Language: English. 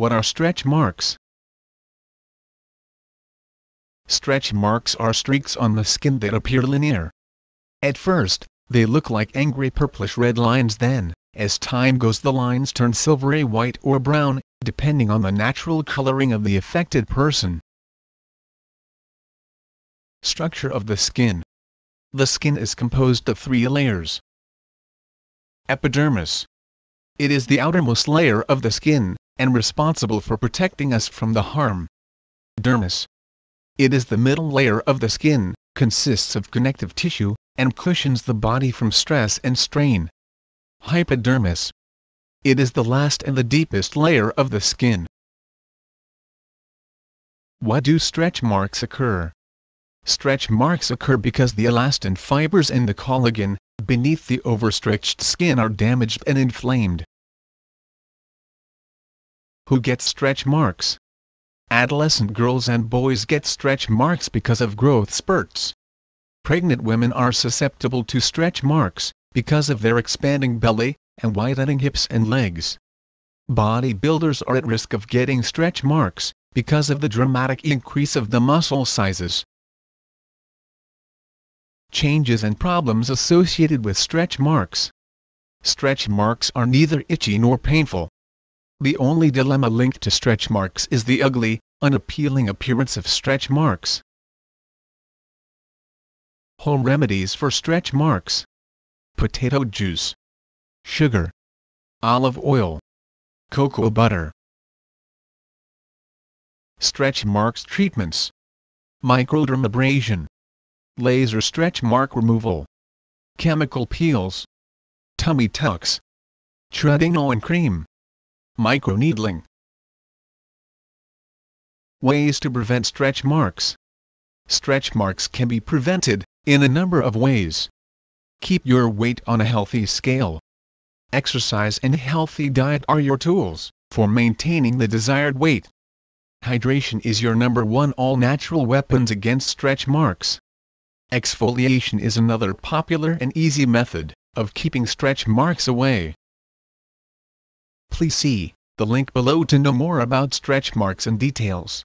What are stretch marks? Stretch marks are streaks on the skin that appear linear. At first, they look like angry purplish red lines then, as time goes the lines turn silvery white or brown, depending on the natural coloring of the affected person. Structure of the skin. The skin is composed of three layers. Epidermis. It is the outermost layer of the skin, and responsible for protecting us from the harm. Dermis. It is the middle layer of the skin, consists of connective tissue, and cushions the body from stress and strain. Hypodermis. It is the last and the deepest layer of the skin. Why do stretch marks occur? Stretch marks occur because the elastin fibers and the collagen, beneath the overstretched skin are damaged and inflamed. Who gets stretch marks? Adolescent girls and boys get stretch marks because of growth spurts. Pregnant women are susceptible to stretch marks, because of their expanding belly, and widening hips and legs. Bodybuilders are at risk of getting stretch marks, because of the dramatic increase of the muscle sizes changes and problems associated with stretch marks. Stretch marks are neither itchy nor painful. The only dilemma linked to stretch marks is the ugly, unappealing appearance of stretch marks. Home remedies for stretch marks. Potato juice. Sugar. Olive oil. Cocoa butter. Stretch marks treatments. Microdermabrasion laser stretch mark removal, chemical peels, tummy tucks, tretinoin cream, microneedling. Ways to prevent stretch marks. Stretch marks can be prevented in a number of ways. Keep your weight on a healthy scale. Exercise and a healthy diet are your tools for maintaining the desired weight. Hydration is your number one all-natural weapons against stretch marks. Exfoliation is another popular and easy method of keeping stretch marks away. Please see the link below to know more about stretch marks and details.